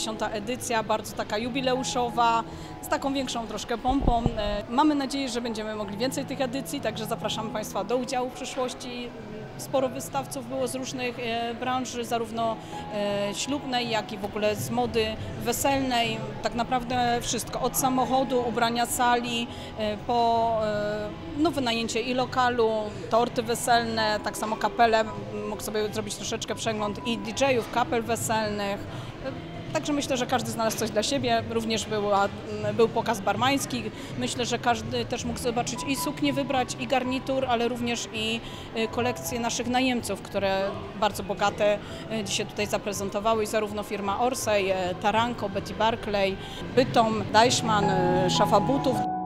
dziesiąta edycja, bardzo taka jubileuszowa, z taką większą troszkę pompą. E, Mamy nadzieję, że będziemy mogli więcej tych edycji, także zapraszamy Państwa do udziału w przyszłości. Sporo wystawców było z różnych e, branży, zarówno e, ślubnej, jak i w ogóle z mody weselnej. Tak naprawdę wszystko, od samochodu, ubrania sali, po no, wynajęcie i lokalu, torty weselne, tak samo kapele, mógł sobie zrobić troszeczkę przegląd i DJ-ów, kapel weselnych. Także myślę, że każdy znalazł coś dla siebie. Również była, był pokaz barmański. Myślę, że każdy też mógł zobaczyć i suknię wybrać, i garnitur, ale również i y, kolekcje naszych najemców, które bardzo bogate y, dzisiaj tutaj zaprezentowały. Zarówno firma Orsay, y, Taranko, Betty Barclay, Bytom, Deichmann, Szafa Butów.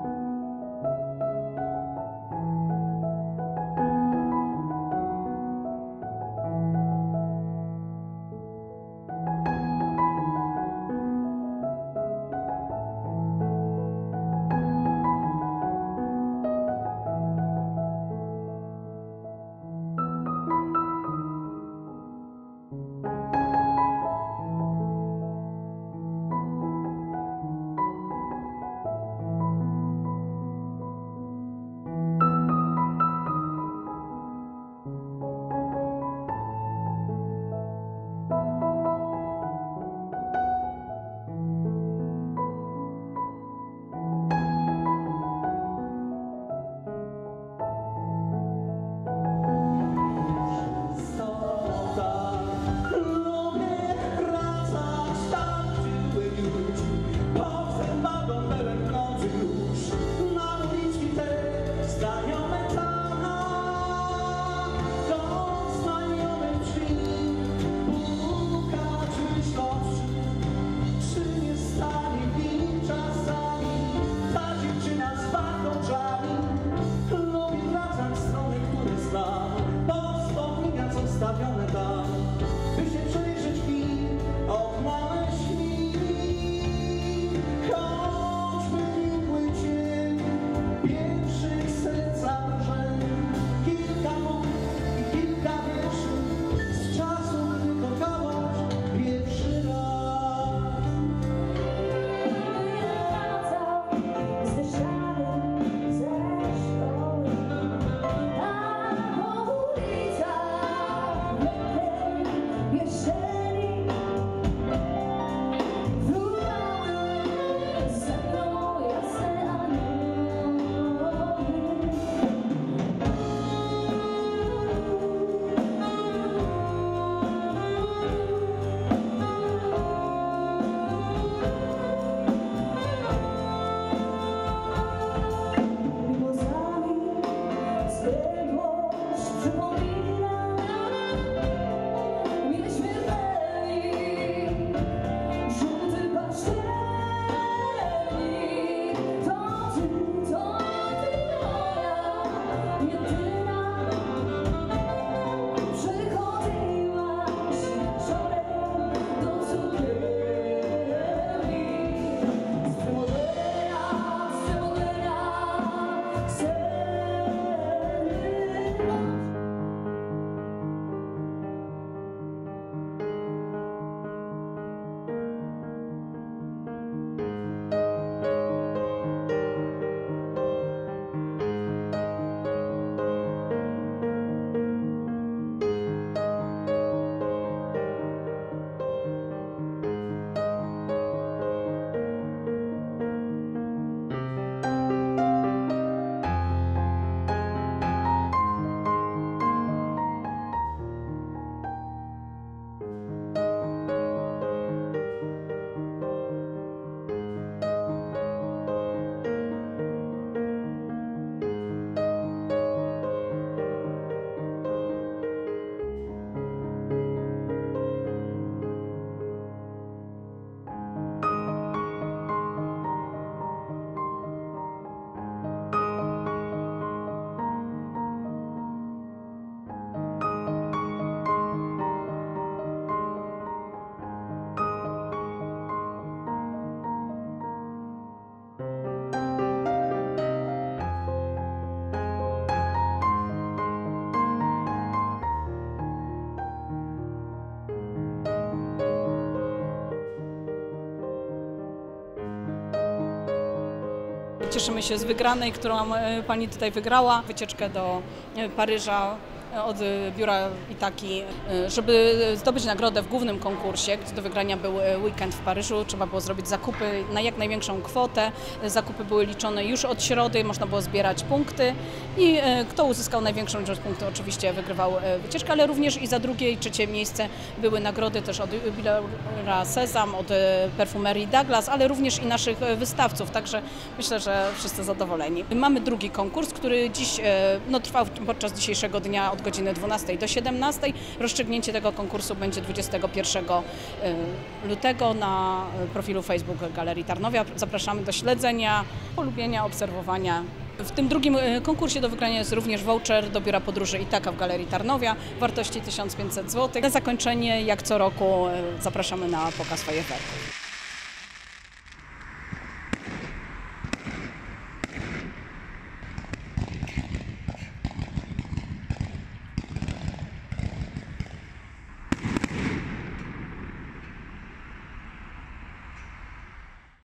Cieszymy się z wygranej, którą e, Pani tutaj wygrała, wycieczkę do e, Paryża od biura Itaki, e, żeby zdobyć nagrodę w głównym konkursie, gdzie do wygrania był e, weekend w Paryżu, trzeba było zrobić zakupy na jak największą kwotę. Zakupy były liczone już od środy, można było zbierać punkty i e, kto uzyskał największą ilość punktów oczywiście wygrywał wycieczkę, ale również i za drugie i trzecie miejsce były nagrody też od jubilera Sezam, od perfumerii Douglas, ale również i naszych wystawców, także myślę, że wszyscy zadowoleni. Mamy drugi konkurs, który dziś no, trwał podczas dzisiejszego dnia od godziny 12 do 17. Rozstrzygnięcie tego konkursu będzie 21 e, lutego na profilu Facebook Galerii Tarnowia. Zapraszamy do śledzenia, polubienia, obserwowania. W tym drugim e, konkursie do wygrania jest również voucher do biura podróży Itaka w Galerii Tarnowia w wartości 1500 zł. Na zakończenie, jak co roku, zapraszamy na pokaz fajerwerków.